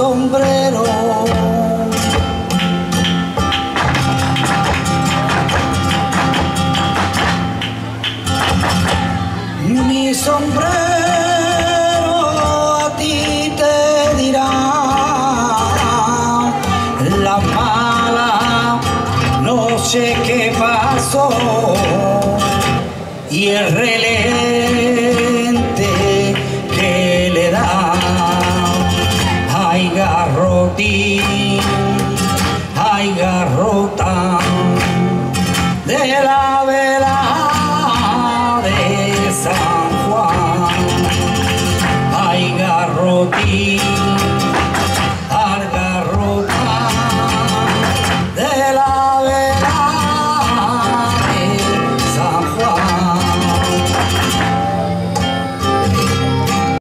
sombrero. Mi sombrero a ti te dirá la mala noche que pasó y el relevo. garrotín, ay garrota de la vela de San Juan, ay garrotín.